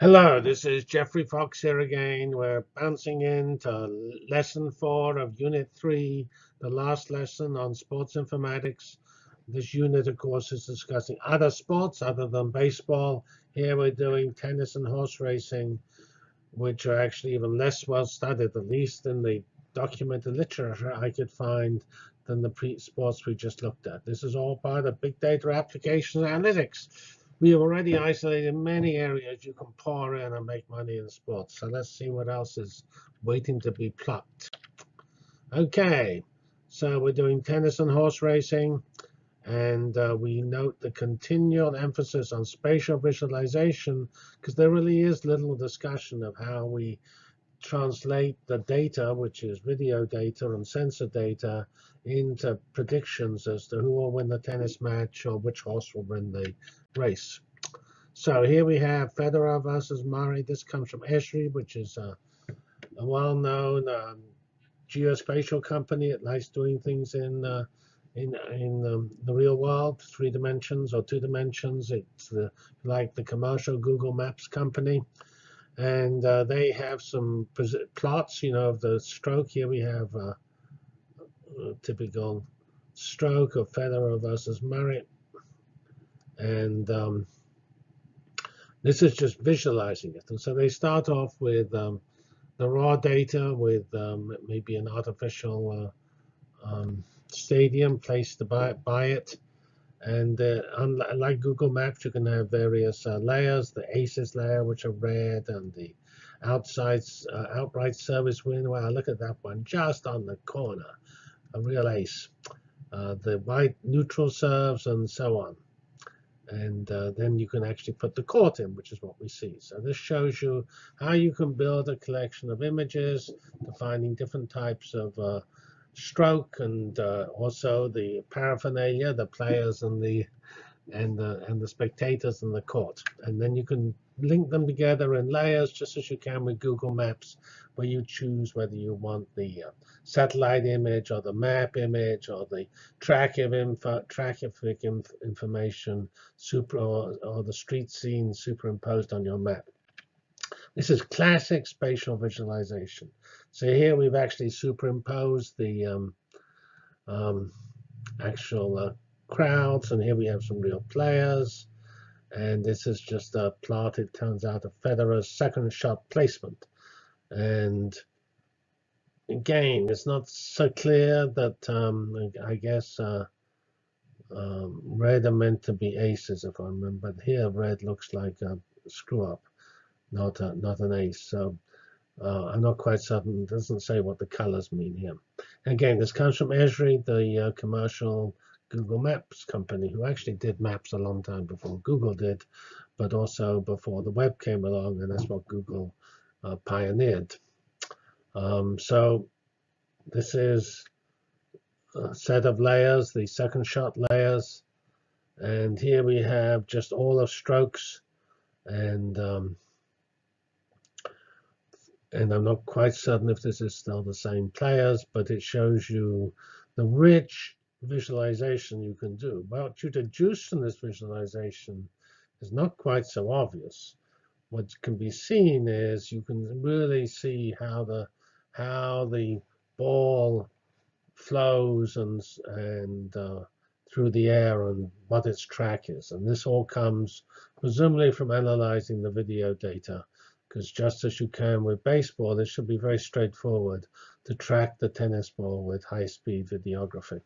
Hello, this is Geoffrey Fox here again. We're bouncing into lesson four of unit three, the last lesson on sports informatics. This unit, of course, is discussing other sports other than baseball. Here we're doing tennis and horse racing, which are actually even less well studied, at least in the documented literature I could find, than the sports we just looked at. This is all part of big data application analytics we have already isolated many areas you can pour in and make money in sports. So let's see what else is waiting to be plucked. Okay, so we're doing tennis and horse racing. And uh, we note the continual emphasis on spatial visualization because there really is little discussion of how we translate the data, which is video data and sensor data, into predictions as to who will win the tennis match or which horse will win the race. So here we have Federer versus Murray. This comes from Esri, which is a, a well-known um, geospatial company. It likes doing things in uh, in in um, the real world, three dimensions or two dimensions. It's the, like the commercial Google Maps company, and uh, they have some plots, you know, of the stroke. Here we have uh, a typical stroke of Federer versus Murray. And um, this is just visualizing it. And so they start off with um, the raw data with um, maybe an artificial uh, um, stadium placed to buy, buy it. And uh, unlike Google Maps, you can have various uh, layers, the ACES layer, which are red, and the outside uh, outright service window. Wow, look at that one, just on the corner, a real ace. Uh, the white neutral serves, and so on and uh, then you can actually put the court in, which is what we see. So this shows you how you can build a collection of images, defining different types of uh, stroke, and uh, also the paraphernalia, the players and the and the and the spectators in the court. And then you can link them together in layers, just as you can with Google Maps, where you choose whether you want the uh, satellite image or the map image or the traffic info, traffic inf information super or, or the street scene superimposed on your map. This is classic spatial visualization. So here we've actually superimposed the um, um, actual uh, crowds, and here we have some real players. And this is just a plot, it turns out, of Federer's second shot placement. And again, it's not so clear that um, I guess uh, um, red are meant to be aces, if I remember. But here, red looks like a screw up, not a, not an ace. So uh, I'm not quite certain. It doesn't say what the colors mean here. Again, this comes from Esri, the uh, commercial Google Maps company, who actually did maps a long time before Google did, but also before the web came along, and that's what Google uh, pioneered. Um, so this is a set of layers, the second shot layers. And here we have just all of strokes. And um, and I'm not quite certain if this is still the same players, but it shows you the rich visualization you can do. What you deduce from this visualization is not quite so obvious. What can be seen is you can really see how the how the ball flows and and uh, through the air and what its track is. And this all comes presumably from analyzing the video data, because just as you can with baseball, it should be very straightforward to track the tennis ball with high-speed videography.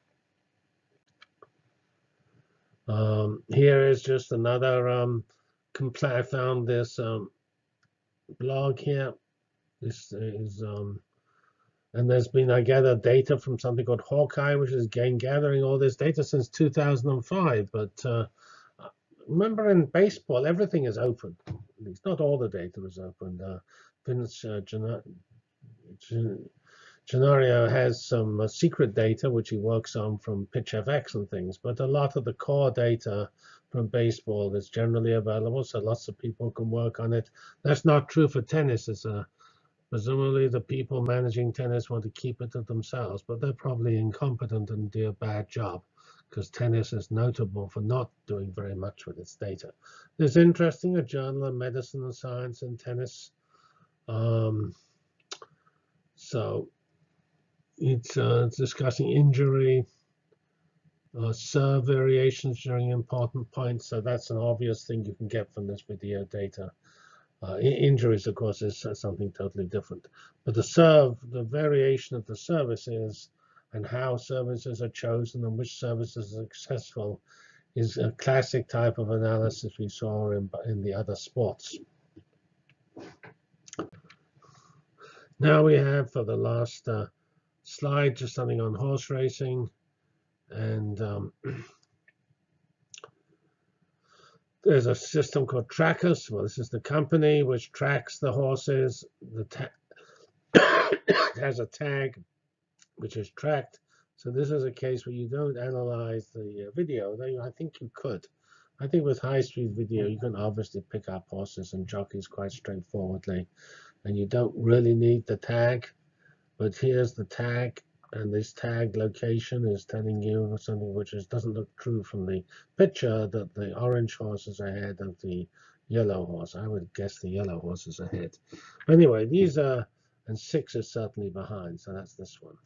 Um, here is just another um, I found this um, blog here. This is, um, and there's been, I gather, data from something called Hawkeye, which is been gathering all this data since 2005. But uh, remember in baseball, everything is open. At least not all the data is open. Uh, Vince uh, has some uh, secret data which he works on from PitchFX and things, but a lot of the core data from baseball is generally available, so lots of people can work on it. That's not true for tennis. It's a, presumably the people managing tennis want to keep it to themselves, but they're probably incompetent and do a bad job because tennis is notable for not doing very much with its data. There's interesting a journal of medicine and science in tennis. Um, so it's uh, discussing injury, uh, serve variations during important points. So that's an obvious thing you can get from this video data. Uh, injuries, of course, is something totally different. But the serve, the variation of the services and how services are chosen and which services are successful is a classic type of analysis we saw in, in the other sports. Now we have for the last uh, slide just something on horse racing. And um, there's a system called Trakus. Well, this is the company which tracks the horses. The it has a tag which is tracked. So this is a case where you don't analyze the uh, video. I think you could. I think with high-speed video, you can obviously pick up horses and jockeys quite straightforwardly. And you don't really need the tag. But here's the tag and this tag location is telling you something which is, doesn't look true from the picture that the orange horse is ahead of the yellow horse. I would guess the yellow horse is ahead. Anyway, these are, and six is certainly behind, so that's this one.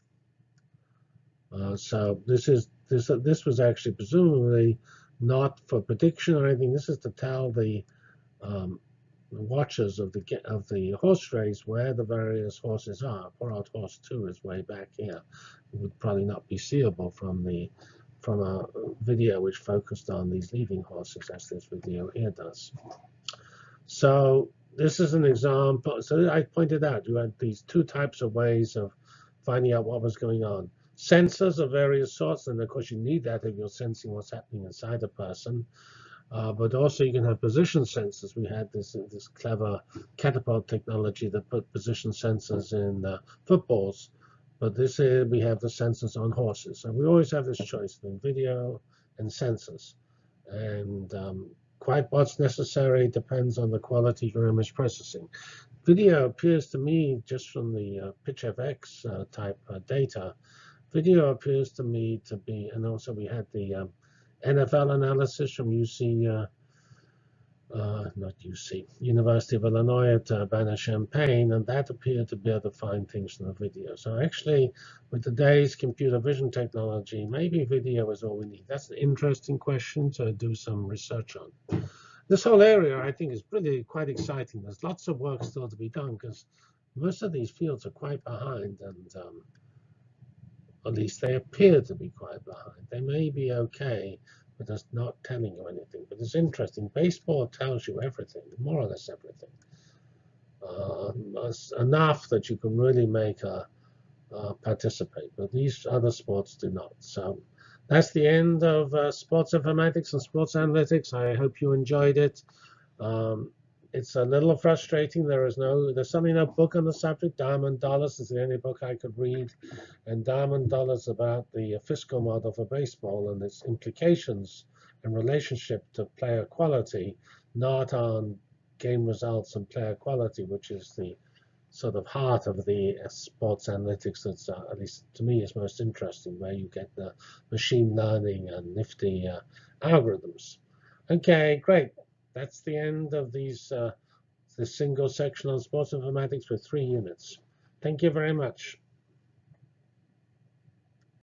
Uh, so this is this uh, this was actually presumably not for prediction or anything. This is to tell the um, watchers of the of the horse race where the various horses are. Poor old horse two is way back here. It would probably not be seeable from the from a video which focused on these leading horses, as this video here does. So this is an example. So I pointed out you had these two types of ways of finding out what was going on. Sensors of various sorts, and of course you need that if you're sensing what's happening inside a person. Uh, but also you can have position sensors. We had this this clever catapult technology that put position sensors in uh, footballs. But this is, we have the sensors on horses. So we always have this choice between video and sensors. And um, quite what's necessary depends on the quality of your image processing. Video appears to me, just from the uh, PitchFX uh, type uh, data, video appears to me to be, and also we had the um, NFL analysis from UC, uh, uh, not UC, University of Illinois at Urbana-Champaign, and that appeared to be able to find things in the video. So actually, with today's computer vision technology, maybe video is all we need. That's an interesting question to do some research on. This whole area, I think, is really quite exciting. There's lots of work still to be done because most of these fields are quite behind, and um, at least they appear to be quite behind. They may be okay, but that's not telling you anything. But it's interesting. Baseball tells you everything, more or less everything. Uh, enough that you can really make a, participate. But these other sports do not. So that's the end of uh, sports informatics and sports analytics. I hope you enjoyed it. Um, it's a little frustrating. There is no, there's certainly no book on the subject. Diamond Dollars is the only book I could read, and Diamond Dollars about the fiscal model for baseball and its implications and relationship to player quality, not on game results and player quality, which is the sort of heart of the sports analytics that's, uh, at least to me, is most interesting, where you get the machine learning and nifty uh, algorithms. Okay, great that's the end of these uh, the single section on sports informatics with three units. Thank you very much.